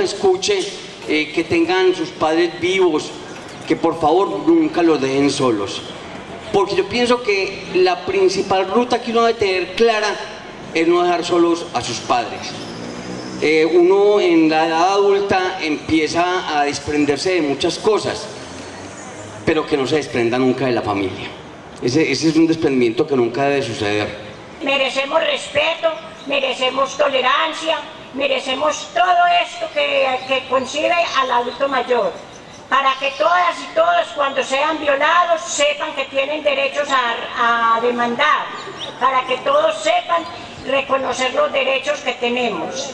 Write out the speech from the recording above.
escuche, eh, que tengan sus padres vivos, que por favor nunca los dejen solos. Porque yo pienso que la principal ruta que uno debe tener clara es no dejar solos a sus padres. Eh, uno en la edad adulta empieza a desprenderse de muchas cosas, pero que no se desprenda nunca de la familia. Ese, ese es un desprendimiento que nunca debe suceder. Merecemos respeto, merecemos tolerancia, merecemos todo esto que, que concibe al adulto mayor, para que todas y todos cuando sean violados sepan que tienen derechos a, a demandar, para que todos sepan reconocer los derechos que tenemos.